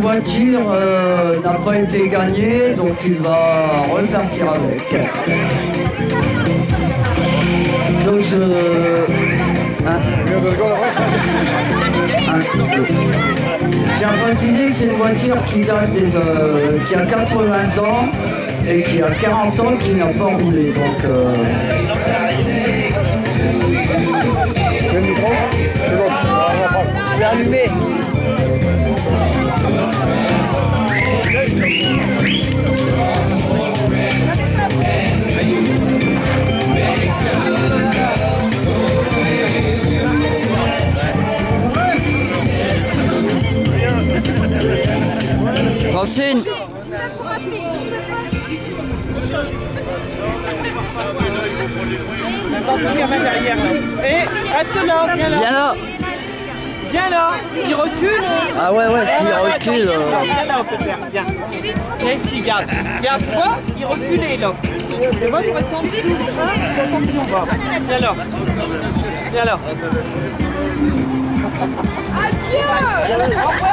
voiture euh, n'a pas été gagnée, donc il va repartir avec. Donc je... Hein? Préciser que c'est une voiture qui euh, qui a 80 ans et qui a 40 ans qui n'a pas roulé. Donc, euh, Francine. Et reste là, viens là. Viens là Viens là. Il recule. Ah ouais, ouais, s'il recule... euh, Viens là, Pépère, viens. Viens ici, garde. Garde, tu vois, il reculait là. Et moi, je vais on va. Viens là. Viens là. Adieu